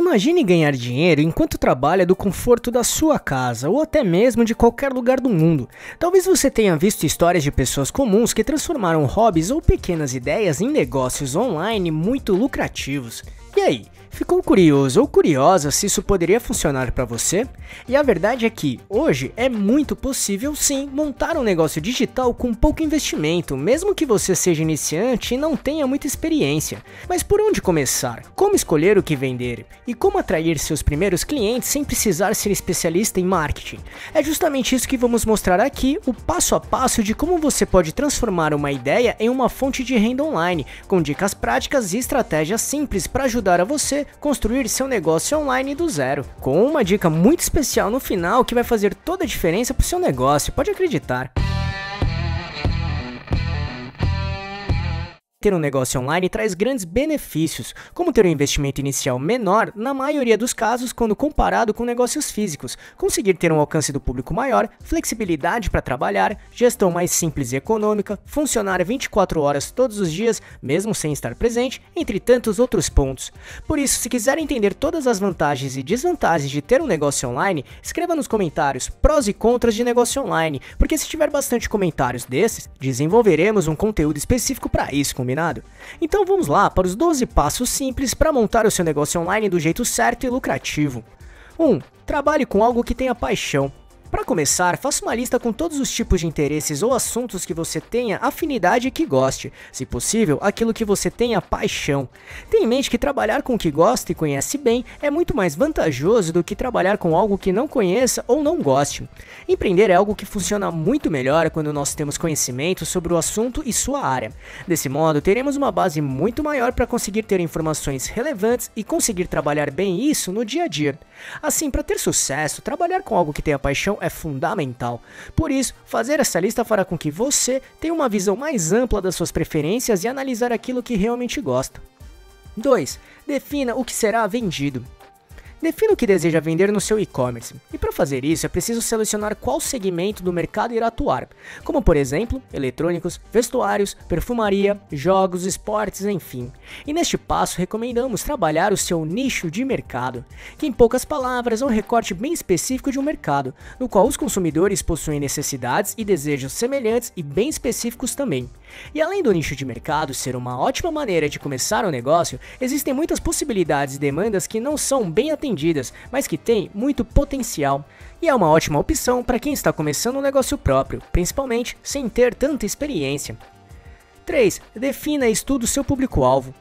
Imagine ganhar dinheiro enquanto trabalha do conforto da sua casa ou até mesmo de qualquer lugar do mundo. Talvez você tenha visto histórias de pessoas comuns que transformaram hobbies ou pequenas ideias em negócios online muito lucrativos. E aí? Ficou curioso ou curiosa se isso poderia funcionar para você? E a verdade é que, hoje, é muito possível sim montar um negócio digital com pouco investimento, mesmo que você seja iniciante e não tenha muita experiência. Mas por onde começar? Como escolher o que vender? E como atrair seus primeiros clientes sem precisar ser especialista em marketing? É justamente isso que vamos mostrar aqui, o passo a passo de como você pode transformar uma ideia em uma fonte de renda online, com dicas práticas e estratégias simples para ajudar a você construir seu negócio online do zero, com uma dica muito especial no final que vai fazer toda a diferença para o seu negócio, pode acreditar. Ter um negócio online traz grandes benefícios, como ter um investimento inicial menor, na maioria dos casos, quando comparado com negócios físicos, conseguir ter um alcance do público maior, flexibilidade para trabalhar, gestão mais simples e econômica, funcionar 24 horas todos os dias, mesmo sem estar presente, entre tantos outros pontos. Por isso, se quiser entender todas as vantagens e desvantagens de ter um negócio online, escreva nos comentários prós e contras de negócio online, porque se tiver bastante comentários desses, desenvolveremos um conteúdo específico para isso combinado? Então vamos lá para os 12 passos simples para montar o seu negócio online do jeito certo e lucrativo. 1. Um, trabalhe com algo que tenha paixão. Para começar, faça uma lista com todos os tipos de interesses ou assuntos que você tenha afinidade e que goste, se possível, aquilo que você tenha paixão. Tenha em mente que trabalhar com o que gosta e conhece bem é muito mais vantajoso do que trabalhar com algo que não conheça ou não goste. Empreender é algo que funciona muito melhor quando nós temos conhecimento sobre o assunto e sua área. Desse modo, teremos uma base muito maior para conseguir ter informações relevantes e conseguir trabalhar bem isso no dia a dia. Assim, para ter sucesso, trabalhar com algo que tenha paixão é fundamental. Por isso, fazer essa lista fará com que você tenha uma visão mais ampla das suas preferências e analisar aquilo que realmente gosta. 2. Defina o que será vendido. Defina o que deseja vender no seu e-commerce. E para fazer isso é preciso selecionar qual segmento do mercado irá atuar, como por exemplo, eletrônicos, vestuários, perfumaria, jogos, esportes, enfim. E neste passo recomendamos trabalhar o seu nicho de mercado, que em poucas palavras é um recorte bem específico de um mercado, no qual os consumidores possuem necessidades e desejos semelhantes e bem específicos também. E além do nicho de mercado ser uma ótima maneira de começar um negócio, existem muitas possibilidades e demandas que não são bem atendidas, mas que têm muito potencial. E é uma ótima opção para quem está começando um negócio próprio, principalmente sem ter tanta experiência. 3. Defina e estude o seu público-alvo.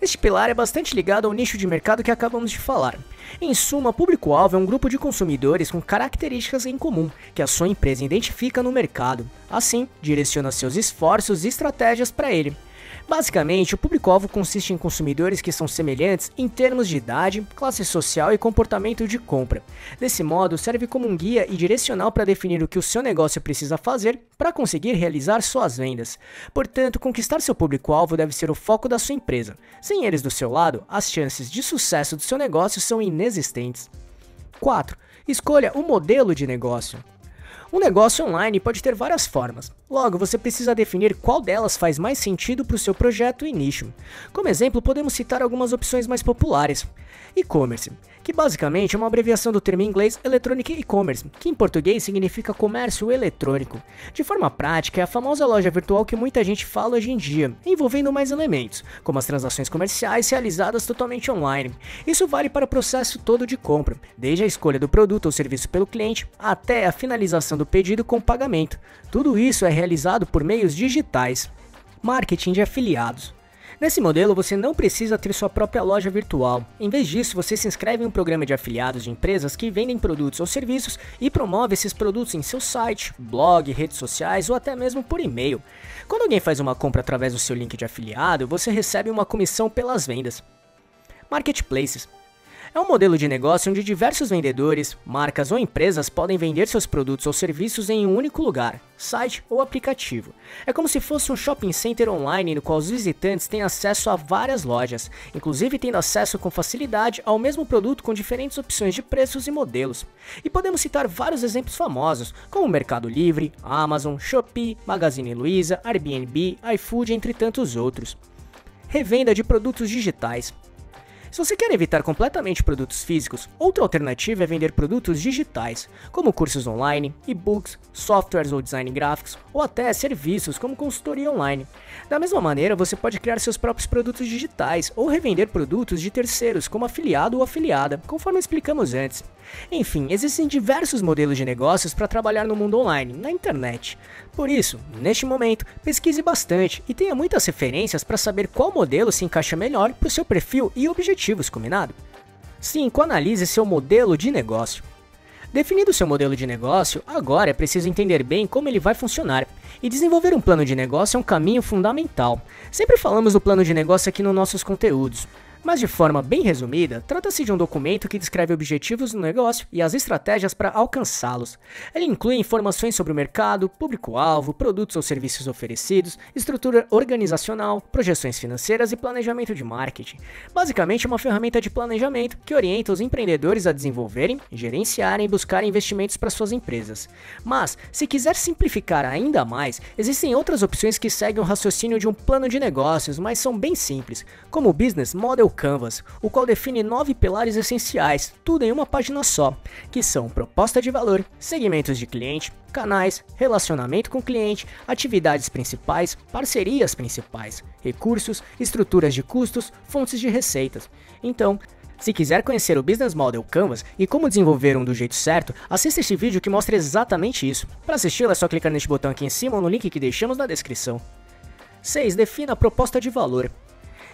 Este pilar é bastante ligado ao nicho de mercado que acabamos de falar. Em suma, público-alvo é um grupo de consumidores com características em comum que a sua empresa identifica no mercado. Assim, direciona seus esforços e estratégias para ele. Basicamente, o público-alvo consiste em consumidores que são semelhantes em termos de idade, classe social e comportamento de compra. Desse modo, serve como um guia e direcional para definir o que o seu negócio precisa fazer para conseguir realizar suas vendas. Portanto, conquistar seu público-alvo deve ser o foco da sua empresa. Sem eles do seu lado, as chances de sucesso do seu negócio são inexistentes. 4. Escolha o modelo de negócio. Um negócio online pode ter várias formas, logo você precisa definir qual delas faz mais sentido para o seu projeto e nicho. Como exemplo, podemos citar algumas opções mais populares. E-commerce, que basicamente é uma abreviação do termo em inglês Electronic E-commerce, que em português significa comércio eletrônico. De forma prática, é a famosa loja virtual que muita gente fala hoje em dia, envolvendo mais elementos, como as transações comerciais realizadas totalmente online. Isso vale para o processo todo de compra, desde a escolha do produto ou serviço pelo cliente até a finalização do pedido com pagamento. Tudo isso é realizado por meios digitais. Marketing de afiliados. Nesse modelo, você não precisa ter sua própria loja virtual. Em vez disso, você se inscreve em um programa de afiliados de empresas que vendem produtos ou serviços e promove esses produtos em seu site, blog, redes sociais ou até mesmo por e-mail. Quando alguém faz uma compra através do seu link de afiliado, você recebe uma comissão pelas vendas. Marketplaces é um modelo de negócio onde diversos vendedores, marcas ou empresas podem vender seus produtos ou serviços em um único lugar, site ou aplicativo. É como se fosse um shopping center online no qual os visitantes têm acesso a várias lojas, inclusive tendo acesso com facilidade ao mesmo produto com diferentes opções de preços e modelos. E podemos citar vários exemplos famosos, como Mercado Livre, Amazon, Shopee, Magazine Luiza, Airbnb, iFood, entre tantos outros. Revenda de produtos digitais. Se você quer evitar completamente produtos físicos, outra alternativa é vender produtos digitais, como cursos online, e-books, softwares ou design gráficos, ou até serviços como consultoria online. Da mesma maneira, você pode criar seus próprios produtos digitais ou revender produtos de terceiros como afiliado ou afiliada, conforme explicamos antes. Enfim, existem diversos modelos de negócios para trabalhar no mundo online, na internet. Por isso, neste momento, pesquise bastante e tenha muitas referências para saber qual modelo se encaixa melhor para o seu perfil e objetivos, combinado? 5. Analise seu modelo de negócio. Definido seu modelo de negócio, agora é preciso entender bem como ele vai funcionar. E desenvolver um plano de negócio é um caminho fundamental. Sempre falamos do plano de negócio aqui nos nossos conteúdos. Mas de forma bem resumida, trata-se de um documento que descreve objetivos do negócio e as estratégias para alcançá-los. Ele inclui informações sobre o mercado, público-alvo, produtos ou serviços oferecidos, estrutura organizacional, projeções financeiras e planejamento de marketing. Basicamente, é uma ferramenta de planejamento que orienta os empreendedores a desenvolverem, gerenciarem e buscarem investimentos para suas empresas. Mas, se quiser simplificar ainda mais, existem outras opções que seguem o raciocínio de um plano de negócios, mas são bem simples, como o Business Model Canvas, o qual define nove pilares essenciais, tudo em uma página só, que são proposta de valor, segmentos de cliente, canais, relacionamento com o cliente, atividades principais, parcerias principais, recursos, estruturas de custos, fontes de receitas. Então, se quiser conhecer o Business Model Canvas e como desenvolver um do jeito certo, assista este vídeo que mostra exatamente isso. Para assisti-lo é só clicar neste botão aqui em cima ou no link que deixamos na descrição. 6. Defina a proposta de valor.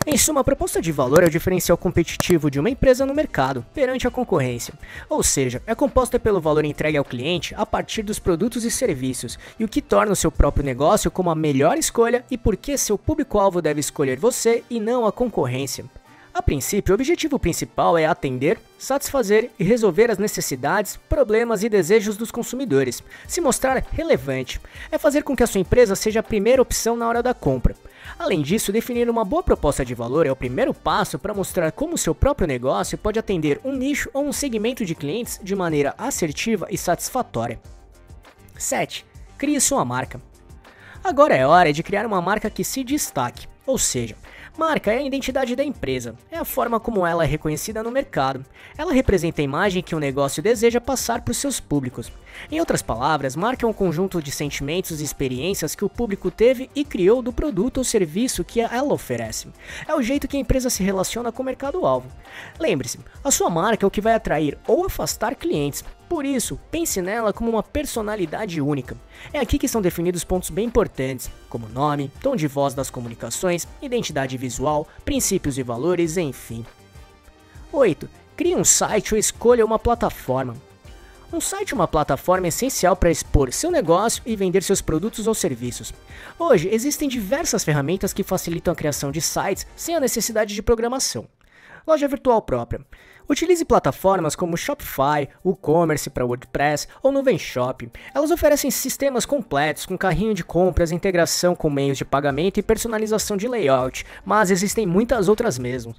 Em suma, a proposta de valor é o diferencial competitivo de uma empresa no mercado, perante a concorrência. Ou seja, é composta pelo valor entregue ao cliente a partir dos produtos e serviços, e o que torna o seu próprio negócio como a melhor escolha e por que seu público-alvo deve escolher você e não a concorrência. A princípio, o objetivo principal é atender, satisfazer e resolver as necessidades, problemas e desejos dos consumidores, se mostrar relevante, é fazer com que a sua empresa seja a primeira opção na hora da compra. Além disso, definir uma boa proposta de valor é o primeiro passo para mostrar como seu próprio negócio pode atender um nicho ou um segmento de clientes de maneira assertiva e satisfatória. 7. Crie sua marca. Agora é hora de criar uma marca que se destaque, ou seja, Marca é a identidade da empresa, é a forma como ela é reconhecida no mercado. Ela representa a imagem que o um negócio deseja passar para os seus públicos. Em outras palavras, marca é um conjunto de sentimentos e experiências que o público teve e criou do produto ou serviço que ela oferece. É o jeito que a empresa se relaciona com o mercado-alvo. Lembre-se, a sua marca é o que vai atrair ou afastar clientes. Por isso, pense nela como uma personalidade única. É aqui que são definidos pontos bem importantes, como nome, tom de voz das comunicações, identidade visual, princípios e valores, enfim. 8. Crie um site ou escolha uma plataforma. Um site é uma plataforma essencial para expor seu negócio e vender seus produtos ou serviços. Hoje, existem diversas ferramentas que facilitam a criação de sites sem a necessidade de programação. Loja virtual própria. Utilize plataformas como Shopify, WooCommerce para WordPress ou Nuvem Shop. Elas oferecem sistemas completos com carrinho de compras, integração com meios de pagamento e personalização de layout, mas existem muitas outras mesmo.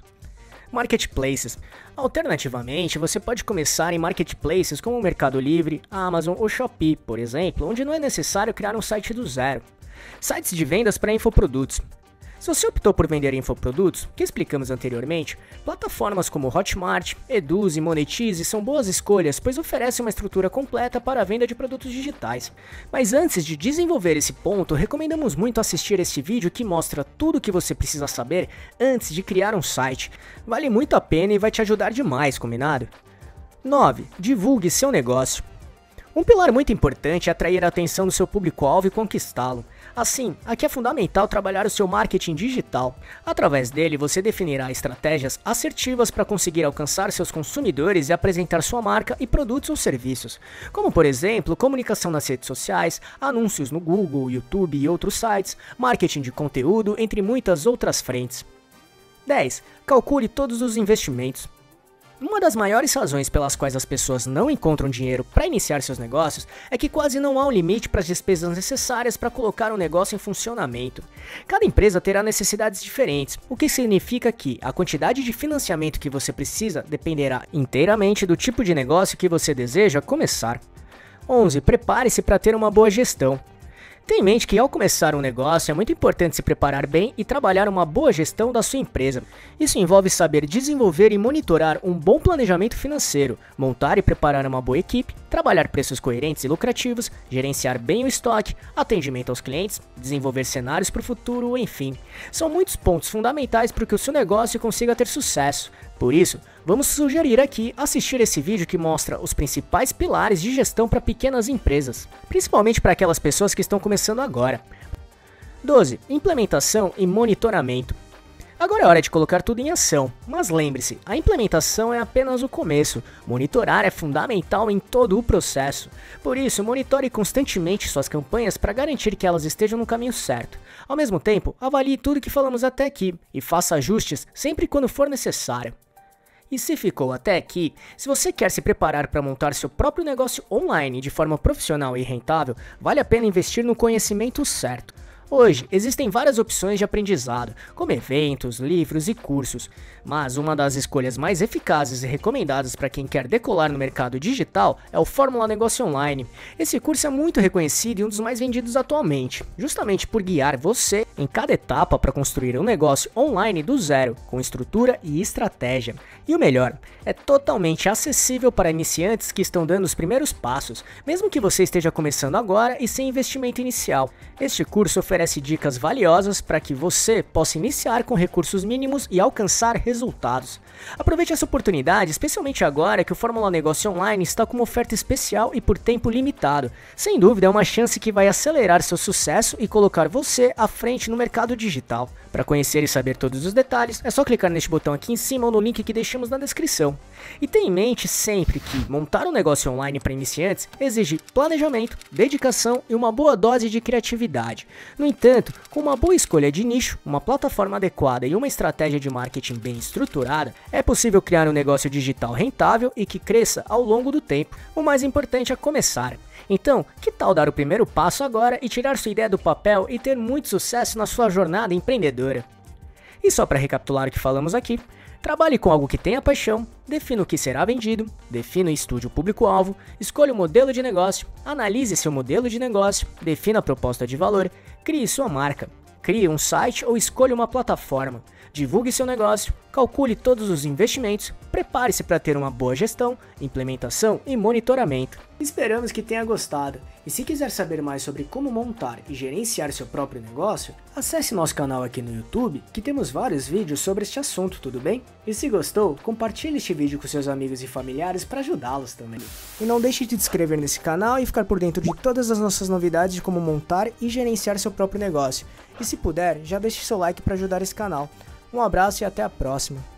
Marketplaces. Alternativamente, você pode começar em marketplaces como o Mercado Livre, Amazon ou Shopee, por exemplo, onde não é necessário criar um site do zero. Sites de vendas para infoprodutos. Se você optou por vender infoprodutos, que explicamos anteriormente, plataformas como Hotmart, Eduz e Monetize são boas escolhas, pois oferecem uma estrutura completa para a venda de produtos digitais. Mas antes de desenvolver esse ponto, recomendamos muito assistir este vídeo que mostra tudo o que você precisa saber antes de criar um site. Vale muito a pena e vai te ajudar demais, combinado? 9. Divulgue seu negócio. Um pilar muito importante é atrair a atenção do seu público-alvo e conquistá-lo. Assim, aqui é fundamental trabalhar o seu marketing digital. Através dele, você definirá estratégias assertivas para conseguir alcançar seus consumidores e apresentar sua marca e produtos ou serviços, como por exemplo, comunicação nas redes sociais, anúncios no Google, YouTube e outros sites, marketing de conteúdo, entre muitas outras frentes. 10. Calcule todos os investimentos. Uma das maiores razões pelas quais as pessoas não encontram dinheiro para iniciar seus negócios é que quase não há um limite para as despesas necessárias para colocar um negócio em funcionamento. Cada empresa terá necessidades diferentes, o que significa que a quantidade de financiamento que você precisa dependerá inteiramente do tipo de negócio que você deseja começar. 11. Prepare-se para ter uma boa gestão. Tenha em mente que ao começar um negócio é muito importante se preparar bem e trabalhar uma boa gestão da sua empresa. Isso envolve saber desenvolver e monitorar um bom planejamento financeiro, montar e preparar uma boa equipe, trabalhar preços coerentes e lucrativos, gerenciar bem o estoque, atendimento aos clientes, desenvolver cenários para o futuro, enfim. São muitos pontos fundamentais para que o seu negócio consiga ter sucesso. Por isso, vamos sugerir aqui assistir esse vídeo que mostra os principais pilares de gestão para pequenas empresas, principalmente para aquelas pessoas que estão começando agora. 12. Implementação e monitoramento. Agora é hora de colocar tudo em ação, mas lembre-se, a implementação é apenas o começo. Monitorar é fundamental em todo o processo. Por isso, monitore constantemente suas campanhas para garantir que elas estejam no caminho certo. Ao mesmo tempo, avalie tudo que falamos até aqui e faça ajustes sempre quando for necessário. E se ficou até aqui, se você quer se preparar para montar seu próprio negócio online de forma profissional e rentável, vale a pena investir no conhecimento certo. Hoje, existem várias opções de aprendizado, como eventos, livros e cursos, mas uma das escolhas mais eficazes e recomendadas para quem quer decolar no mercado digital é o Fórmula Negócio Online. Esse curso é muito reconhecido e um dos mais vendidos atualmente, justamente por guiar você em cada etapa para construir um negócio online do zero, com estrutura e estratégia. E o melhor, é totalmente acessível para iniciantes que estão dando os primeiros passos, mesmo que você esteja começando agora e sem investimento inicial. Este curso oferece oferece dicas valiosas para que você possa iniciar com recursos mínimos e alcançar resultados. Aproveite essa oportunidade, especialmente agora que o Fórmula Negócio Online está com uma oferta especial e por tempo limitado. Sem dúvida, é uma chance que vai acelerar seu sucesso e colocar você à frente no mercado digital. Para conhecer e saber todos os detalhes, é só clicar neste botão aqui em cima ou no link que deixamos na descrição. E tenha em mente sempre que montar um negócio online para iniciantes exige planejamento, dedicação e uma boa dose de criatividade. No entanto, com uma boa escolha de nicho, uma plataforma adequada e uma estratégia de marketing bem estruturada, é possível criar um negócio digital rentável e que cresça ao longo do tempo. O mais importante é começar. Então, que tal dar o primeiro passo agora e tirar sua ideia do papel e ter muito sucesso na sua jornada empreendedora? E só para recapitular o que falamos aqui, trabalhe com algo que tenha paixão, defina o que será vendido, defina o público-alvo, escolha o modelo de negócio, analise seu modelo de negócio, defina a proposta de valor, crie sua marca, crie um site ou escolha uma plataforma, divulgue seu negócio, calcule todos os investimentos, prepare-se para ter uma boa gestão, implementação e monitoramento. Esperamos que tenha gostado. E se quiser saber mais sobre como montar e gerenciar seu próprio negócio, acesse nosso canal aqui no YouTube, que temos vários vídeos sobre este assunto, tudo bem? E se gostou, compartilhe este vídeo com seus amigos e familiares para ajudá-los também. E não deixe de se inscrever nesse canal e ficar por dentro de todas as nossas novidades de como montar e gerenciar seu próprio negócio. E se puder, já deixe seu like para ajudar esse canal. Um abraço e até a próxima.